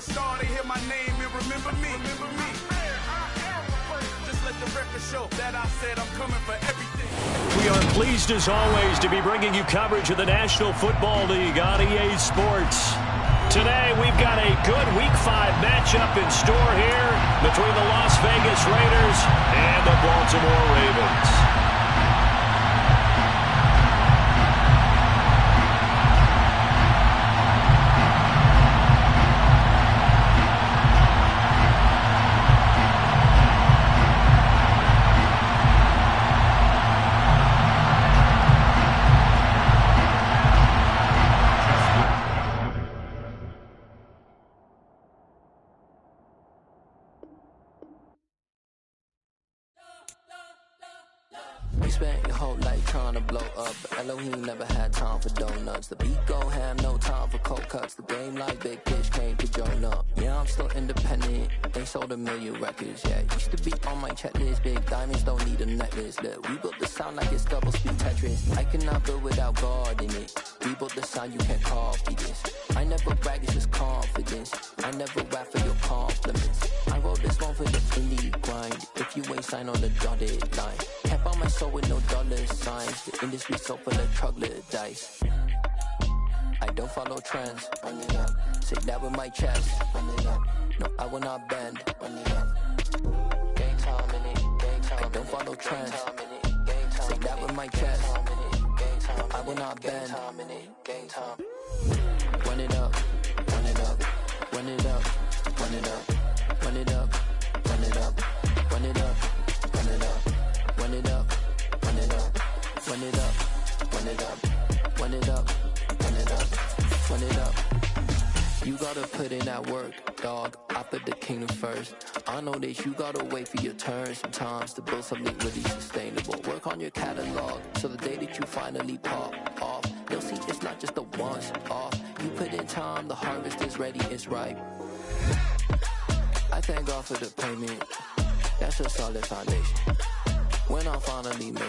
a star, they hear my name and remember me. Remember me. We are pleased as always to be bringing you coverage of the National Football League on EA Sports. Today we've got a good Week 5 matchup in store here between the Las Vegas Raiders and the Baltimore Ravens. You spent your whole life trying to blow up, but Elohim never had time for donuts. The beat go ham, no time for cold cuts. The game like Big Fish came to join up. Yeah, I'm still independent. They sold a million records, yeah. Used to be on my checklist. Big diamonds don't need a necklace. Look, we built the sound like it's double speed Tetris. I cannot build without God in it. We built the sound, you can't copy this. I never brag, it's just confidence. I never rap for your compliments. I wrote this one for the indie grind. If you ain't signed on the dotted line, can't buy my soul with no dollar signs. The industry so full of troglodytes. I don't follow trends. Run it up. Say that with my chest. Run it up. No, I will not bend. Run it up. Time in time I don't follow trends. Say that with my chest. I will not bend. Time. Run it up. Run it up. Run it up. Run it up. Run it up. Run it up. Run it up. Run it up. Run it up. You gotta put in that work, dog. I put the kingdom first. I know that you gotta wait for your turn sometimes to build something really sustainable. Work on your catalog so the day that you finally pop off, you'll see it's not just a once off. You put in time, the harvest is ready, it's ripe. I thank God for the payment. That's a solid foundation. When I finally make